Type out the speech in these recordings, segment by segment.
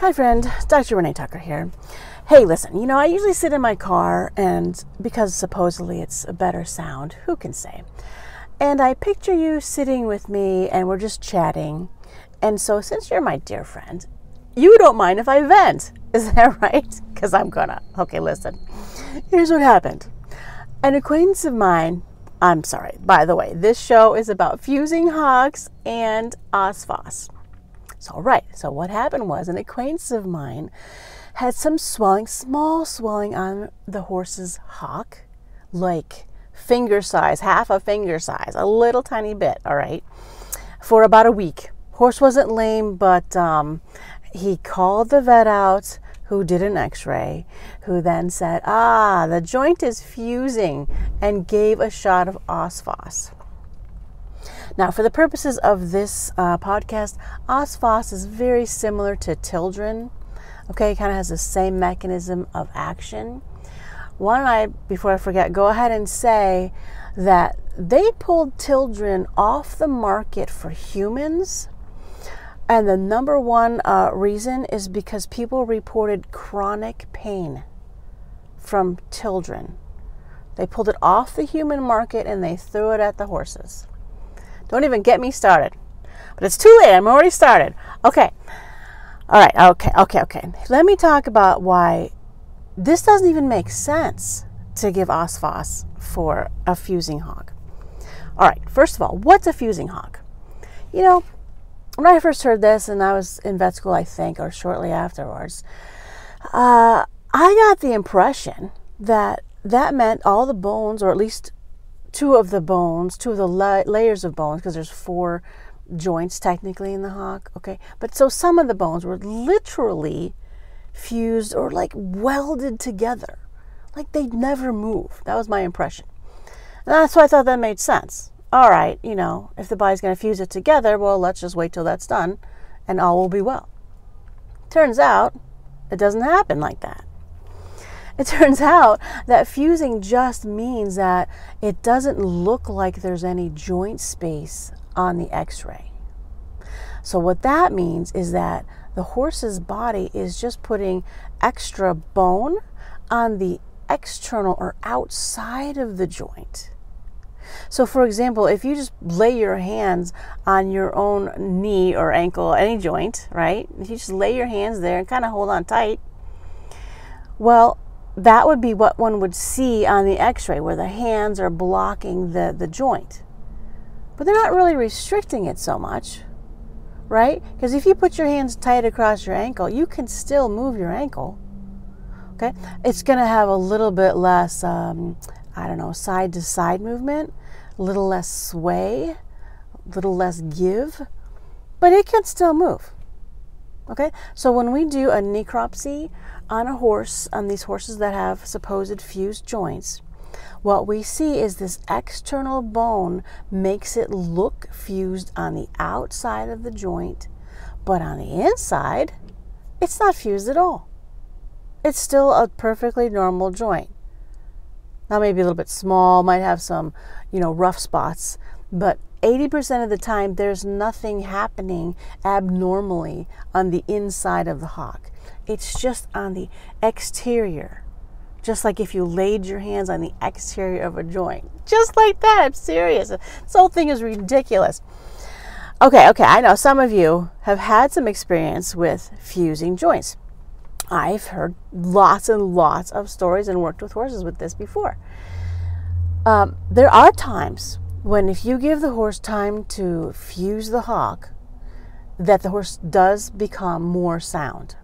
Hi, friend. Dr. Renee Tucker here. Hey, listen, you know, I usually sit in my car, and because supposedly it's a better sound, who can say? And I picture you sitting with me, and we're just chatting. And so, since you're my dear friend, you don't mind if I vent. Is that right? Because I'm gonna. Okay, listen. Here's what happened. An acquaintance of mine, I'm sorry, by the way, this show is about fusing hocks and OSPHOS. So, right, so what happened was an acquaintance of mine had some swelling, small swelling on the horse's hock, like finger size, half a finger size, a little tiny bit, all right, for about a week. Horse wasn't lame, but um, he called the vet out who did an x ray, who then said, Ah, the joint is fusing, and gave a shot of OSPHOS. Now, for the purposes of this uh, podcast, OSPHOS is very similar to Tildren. Okay, kind of has the same mechanism of action. Why don't I, before I forget, go ahead and say that they pulled Tildren off the market for humans. And the number one uh, reason is because people reported chronic pain from Tildren. They pulled it off the human market and they threw it at the horses. Don't even get me started. But it's too late. I'm already started. Okay. All right. Okay. Okay. Okay. Let me talk about why this doesn't even make sense to give OSPHOS for a fusing hock. All right. First of all, what's a fusing hock? You know, when I first heard this, and I was in vet school, I think, or shortly afterwards, uh, I got the impression that that meant all the bones, or at least two of the bones, two of the la- layers of bones, because there's four joints technically in the hock. Okay, but so some of the bones were literally fused or like welded together, like they'd never move. That was my impression. And that's why I thought that made sense. All right, you know, if the body's going to fuse it together, well, let's just wait till that's done and all will be well. Turns out it doesn't happen like that. It turns out that fusing just means that it doesn't look like there's any joint space on the x ray. So, what that means is that the horse's body is just putting extra bone on the external or outside of the joint. So, for example, if you just lay your hands on your own knee or ankle, any joint, right? If you just lay your hands there and kind of hold on tight, well, that would be what one would see on the x-ray where the hands are blocking the, the joint. But they're not really restricting it so much right? Because if you put your hands tight across your ankle you can still move your ankle okay? It's going to have a little bit less um, i don't know side to side movement a little less sway a little less give but it can still move Okay, so when we do a necropsy on a horse, on these horses that have supposed fused joints, what we see is this external bone makes it look fused on the outside of the joint, but on the inside, it's not fused at all. It's still a perfectly normal joint. Now, maybe a little bit small, might have some, you know, rough spots, but 80% of the time, there's nothing happening abnormally on the inside of the hock. It's just on the exterior. Just like if you laid your hands on the exterior of a joint. Just like that. I'm serious. This whole thing is ridiculous. Okay, okay, I know some of you have had some experience with fusing joints. I've heard lots and lots of stories and worked with horses with this before. Um, there are times when if you give the horse time to fuse the hock, that the horse does become more sound.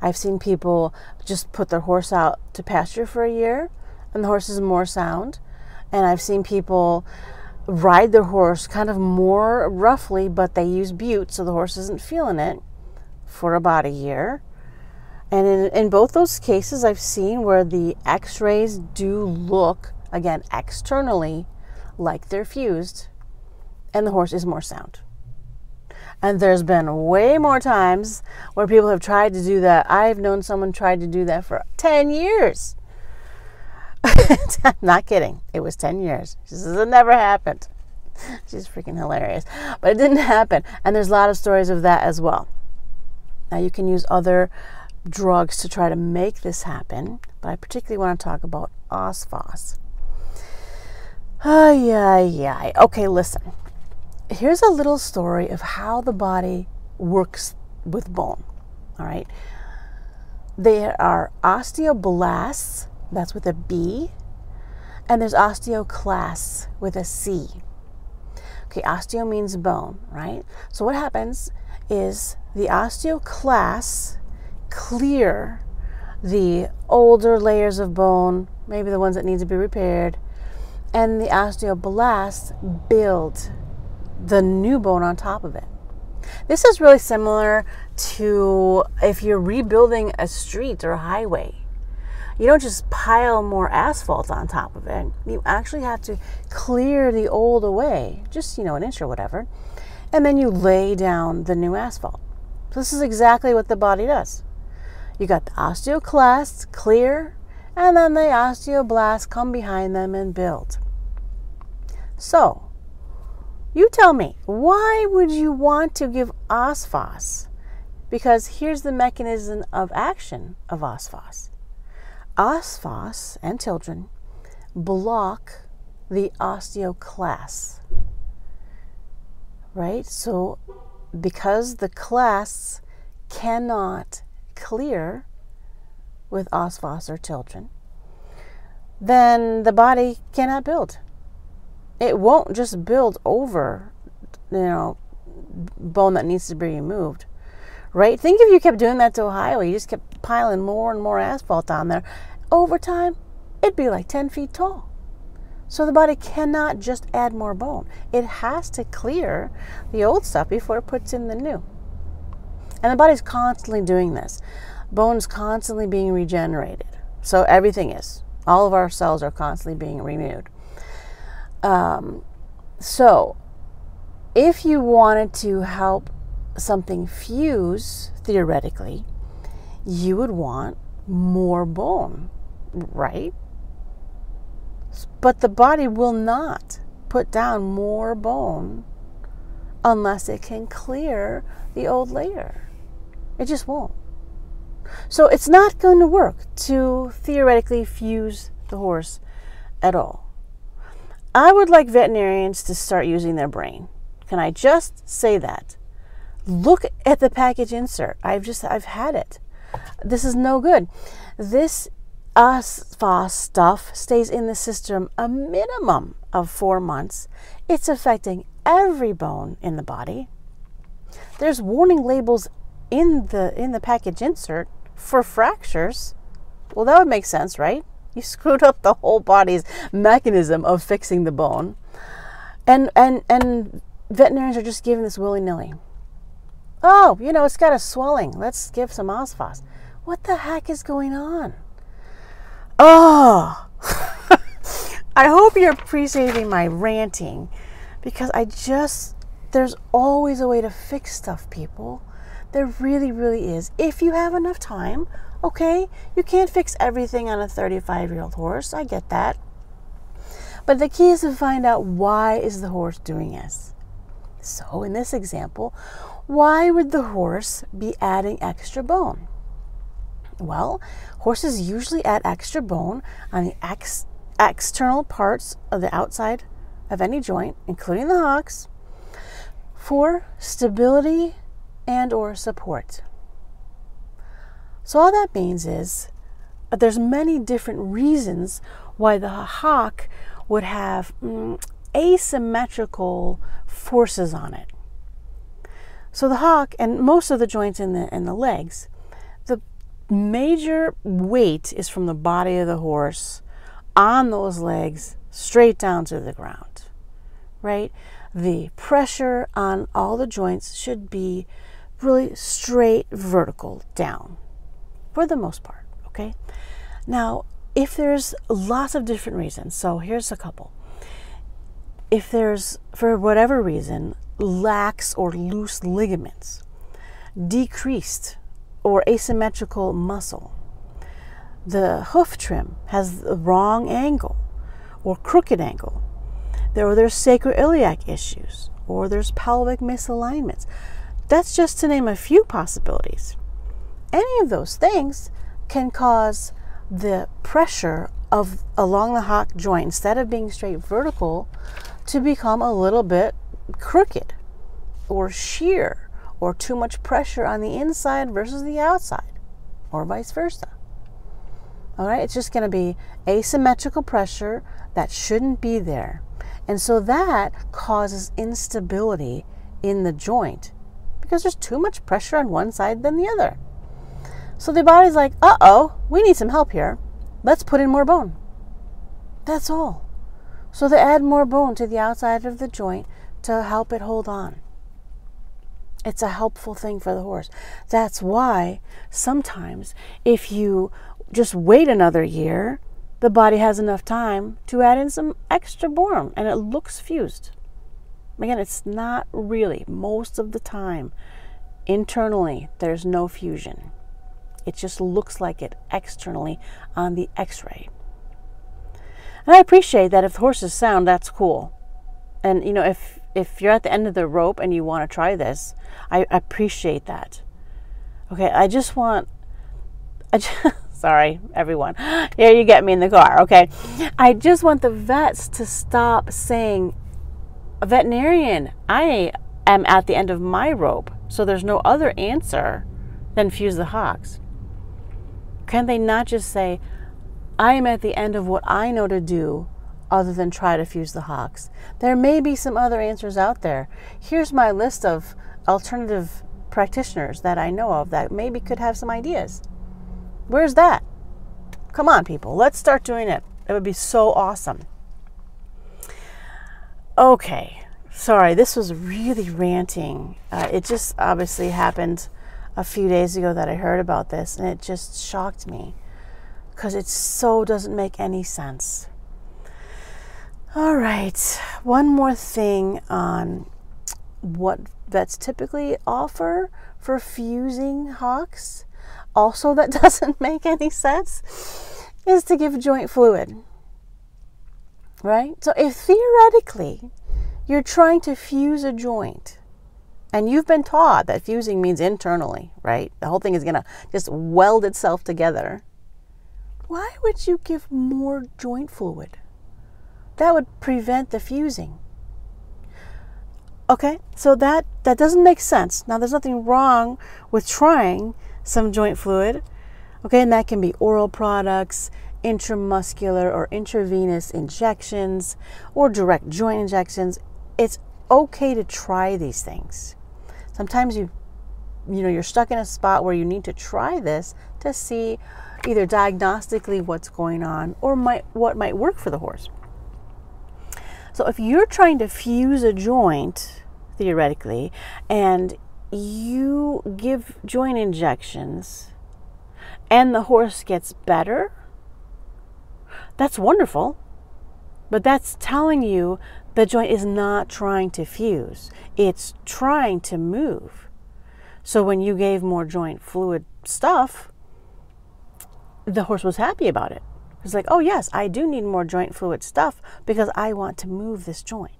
I've seen people just put their horse out to pasture for a year and the horse is more sound. And I've seen people ride their horse kind of more roughly, but they use bute so the horse isn't feeling it for about a year. And in, in both those cases, I've seen where the x rays do look, again, externally like they're fused, and the horse is more sound. And there's been way more times where people have tried to do that. I've known someone tried to do that for 10 years. Not kidding. It was 10 years. Says it never happened. She's freaking hilarious. But it didn't happen. And there's a lot of stories of that as well. Now, you can use other drugs to try to make this happen, but I particularly want to talk about OSPHOS. Ay, ay, ay. Okay, listen. Here's a little story of how the body works with bone. All right. There are osteoblasts, that's with a B, and there's osteoclasts with a C. Okay, osteo means bone, right? So what happens is the osteoclasts clear the older layers of bone, maybe the ones that need to be repaired, and the osteoblasts build the new bone on top of it. This is really similar to if you're rebuilding a street or a highway. You don't just pile more asphalt on top of it. You actually have to clear the old away, just, you know, an inch or whatever, and then you lay down the new asphalt. So this is exactly what the body does. You got the osteoclasts clear, and then the osteoblasts come behind them and build. So, you tell me, why would you want to give OSPHOS? Because here's the mechanism of action of OSPHOS. OSPHOS and Tildren block the osteoclasts. Right? So, because the clasts cannot clear with OSPHOS or Tildren, then the body cannot build it won't just build over, you know, bone that needs to be removed. Right? Think if you kept doing that to highway, you just kept piling more and more asphalt on there. Over time, it'd be like 10 feet tall. So the body cannot just add more bone. It has to clear the old stuff before it puts in the new. And the body's constantly doing this. Bone's constantly being regenerated. So everything is. All of our cells are constantly being renewed. Um, so, if you wanted to help something fuse, theoretically, you would want more bone, right? But the body will not put down more bone unless it can clear the old layer. It just won't. So it's not going to work to theoretically fuse the horse at all. I would like veterinarians to start using their brain. Can I just say that? Look at the package insert. I've just I've had it. This is no good. This OSPHOS stuff stays in the system a minimum of four months. It's affecting every bone in the body. There's warning labels in the in the package insert for fractures. Well, that would make sense, right? You screwed up the whole body's mechanism of fixing the bone. And and and veterinarians are just giving this willy-nilly. Oh, you know, it's got a swelling. Let's give some OSPHOS. What the heck is going on? Oh, I hope you're appreciating my ranting because I just, there's always a way to fix stuff, people. There really, really is. If you have enough time, okay, you can't fix everything on a 35 year old horse. I get that. But the key is to find out why is the horse doing this. So in this example, why would the horse be adding extra bone? Well, horses usually add extra bone on the ex- external parts of the outside of any joint, including the hocks, for stability and or support. So all that means is uh, there's many different reasons why the hock would have mm, asymmetrical forces on it. So the hock and most of the joints in the in the legs, the major weight is from the body of the horse on those legs straight down to the ground. Right? The pressure on all the joints should be really straight vertical down for the most part. Okay. Now, if there's lots of different reasons, so here's a couple. If there's, for whatever reason, lax or loose ligaments, decreased or asymmetrical muscle, the hoof trim has the wrong angle or crooked angle, there, or there's sacroiliac issues, or there's pelvic misalignments That's just to name a few possibilities. Any of those things can cause the pressure of along the hock joint instead of being straight vertical to become a little bit crooked or shear or too much pressure on the inside versus the outside or vice versa. All right, it's just going to be asymmetrical pressure that shouldn't be there. And so that causes instability in the joint because there's too much pressure on one side than the other. So the body's like, uh oh, we need some help here. Let's put in more bone. That's all. So they add more bone to the outside of the joint to help it hold on. It's a helpful thing for the horse. That's why sometimes if you just wait another year, the body has enough time to add in some extra bone and it looks fused. Again, it's not really, most of the time, internally, there's no fusion. It just looks like it externally on the x ray. And I appreciate that if the horse is sound, that's cool. And you know, if if you're at the end of the rope and you want to try this, I appreciate that. Okay, I just want I just, sorry, everyone. Here you get me in the car, okay? I just want the vets to stop saying a veterinarian, I am at the end of my rope, so there's no other answer than fuse the hocks. Can they not just say, I am at the end of what I know to do other than try to fuse the hocks? There may be some other answers out there. Here's my list of alternative practitioners that I know of that maybe could have some ideas. Where's that? Come on, people, let's start doing it. It would be so awesome. Okay, sorry, this was really ranting. Uh, it just obviously happened a few days ago that I heard about this, and it just shocked me because it so doesn't make any sense. All right, one more thing on what vets typically offer for fusing hocks, also that doesn't make any sense, is to give joint fluid. Right? So if theoretically you're trying to fuse a joint, and you've been taught that fusing means internally, right? The whole thing is going to just weld itself together. Why would you give more joint fluid? That would prevent the fusing. Okay, so that, that doesn't make sense. Now, there's nothing wrong with trying some joint fluid. Okay, and that can be oral products, intramuscular or intravenous injections, or direct joint injections. It's okay to try these things. Sometimes you you know you're stuck in a spot where you need to try this to see either diagnostically what's going on or might what might work for the horse. So if you're trying to fuse a joint theoretically and you give joint injections and the horse gets better, that's wonderful. But that's telling you the joint is not trying to fuse, it's trying to move. So when you gave more joint fluid stuff, the horse was happy about it. It's like, oh, yes, I do need more joint fluid stuff because I want to move this joint.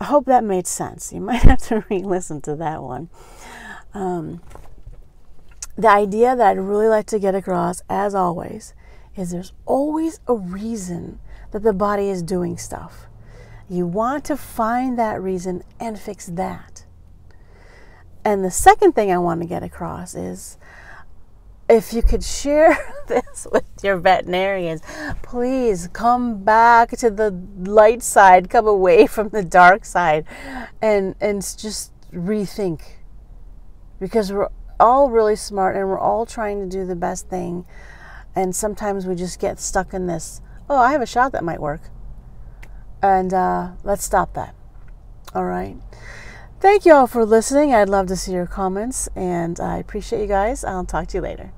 I hope that made sense. You might have to re listen to that one. Um, the idea that I'd really like to get across, as always, is there's always a reason that the body is doing stuff. You want to find that reason and fix that. And the second thing I want to get across is if you could share this with your veterinarians, please come back to the light side, come away from the dark side, and, and just rethink. Because we're all really smart and we're all trying to do the best thing. And sometimes we just get stuck in this oh, I have a shot that might work. And uh, let's stop that. All right. Thank you all for listening. I'd love to see your comments, and I appreciate you guys. I'll talk to you later.